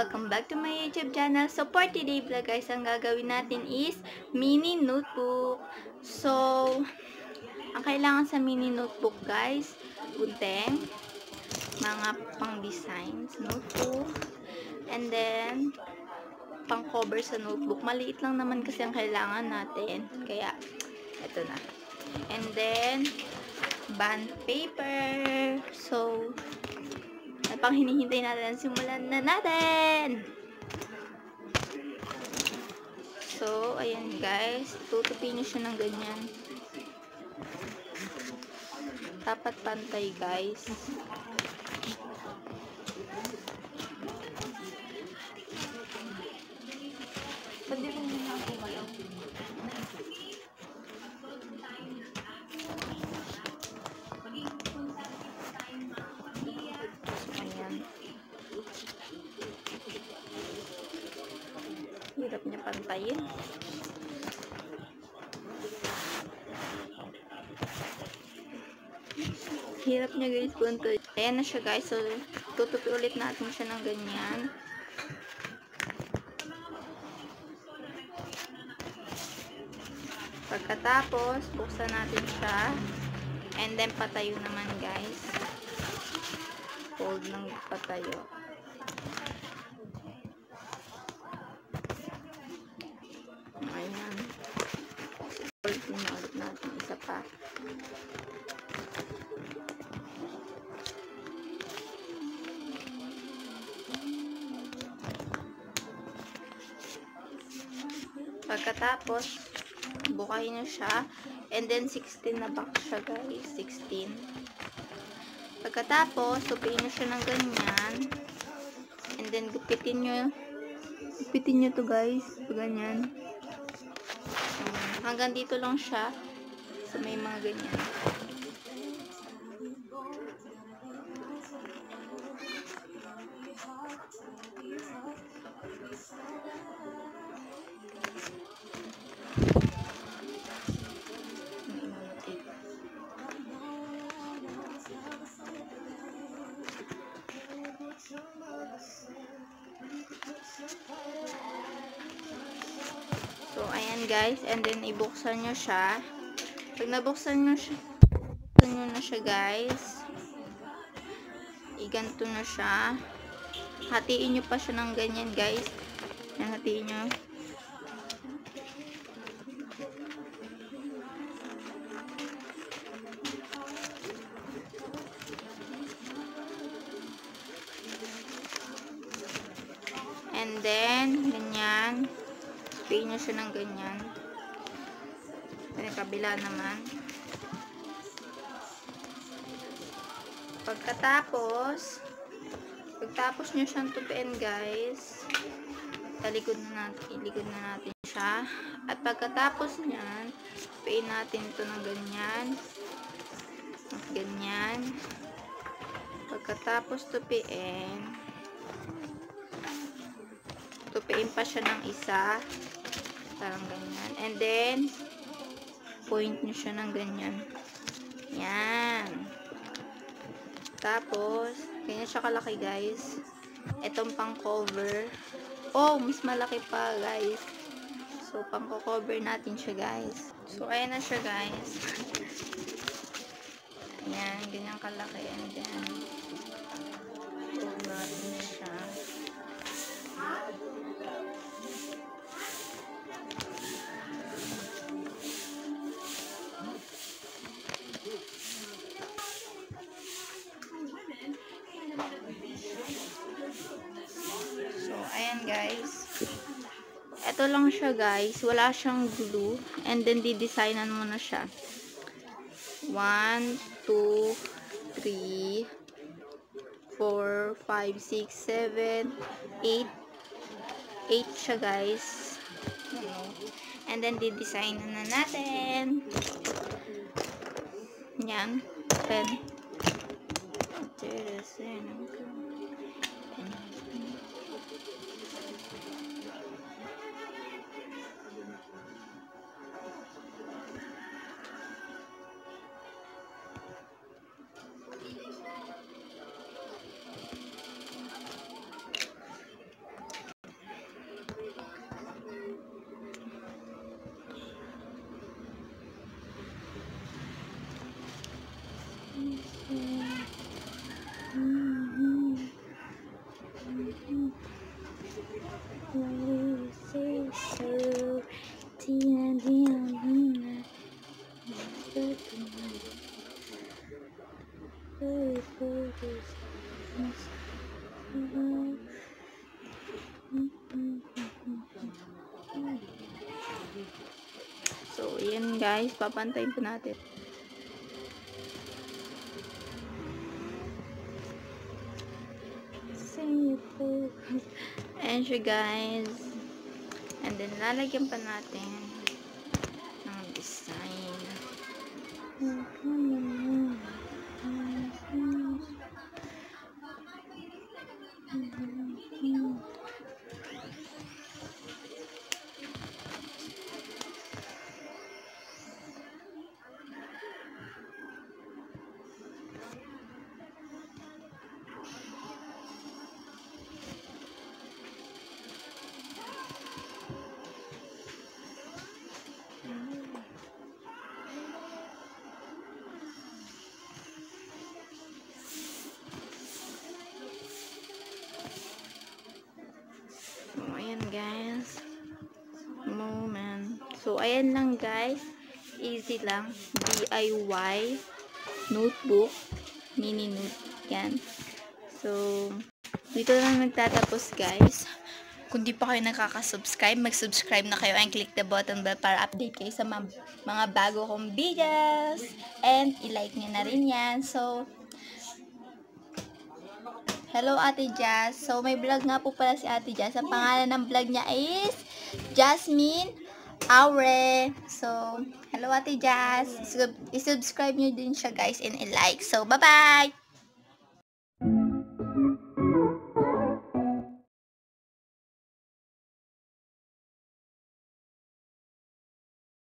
Welcome back to my YouTube channel. So, for today vlog guys, ang gagawin natin is mini notebook. So, ang kailangan sa mini notebook guys, gunting, mga pang-designs, notebook, and then, pang-cover sa notebook. Maliit lang naman kasi ang kailangan natin. Kaya, eto na. And then, bond paper. So, pang hinihintay natin, simulan na natin! So, ayan guys. Tutupin nyo siya ng ganyan. Dapat pantay guys. Pantayin. Hirap niya guys punto. Ayan na siya guys. So, tutupi ulit natin siya ng ganyan. Pagkatapos, buksan natin siya. And then, patayo naman guys. Fold ng patayo. Pagkatapos, bukahin nyo siya. And then, 16 na box siya, guys. 16. Pagkatapos, tupiin nyo siya ng ganyan. And then, gupitin nyo. Gupitin nyo to, guys. Ganyan. Hanggang dito lang siya. So, may mga ganyan. Guys. And then, ibuksan nyo siya. Pag nabuksan nyo siya, buksan nyo na siya guys. Iganto na siya. Hatiin nyo pa siya ng ganyan guys. Yan, hatiin nyo. And then, ganyan. Pay nyo siya ng ganyan. Sa kabila naman. Pagkatapos, pagtapos nyo siyang tupiin guys, talikod na natin, ilikod na natin siya. At pagkatapos niyan, tupiin natin ito ng ganyan. At ganyan. Pagkatapos tupiin, tupiin pa siya ng isa. Parang ganyan. And then, point nyo siya ng ganyan. Yan. Tapos, ganyan siya kalaki guys. Itong pang cover. Oh, mas malaki pa guys. So, pang cover natin siya guys. So, ayan na siya guys. Ayan, ganyan kalaki. And then, cover natin siya. Ito lang siya guys. Wala siyang glue. And then, didesignan mo na siya. 1, 2, 3, 4, 5, 6, 7, 8. 8 siya guys. And then, didesign na natin. Yan. Pen. So, guys, papantayin po natin. Ayan siya guys. And then, lalagyan pa natin ng design. So, guys. Moment. So, ayan lang guys. Easy lang. DIY notebook. Mini note. Yan. So, dito lang nagtatapos guys. Kung di pa kayo nakaka-subscribe, mag-subscribe na kayo and click the button bell para update kayo sa mga, bago kong videos. And, i-like nyo na rin yan. So, Hello, Ate Jazz. So, may vlog nga po pala si Ate Jazz. Ang pangalan ng vlog niya is Jasmine Aure. So, hello, Ate Jazz. Sub- I-subscribe nyo din siya, guys, and i-like. So, bye-bye!